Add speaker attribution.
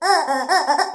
Speaker 1: uh, uh, uh, uh.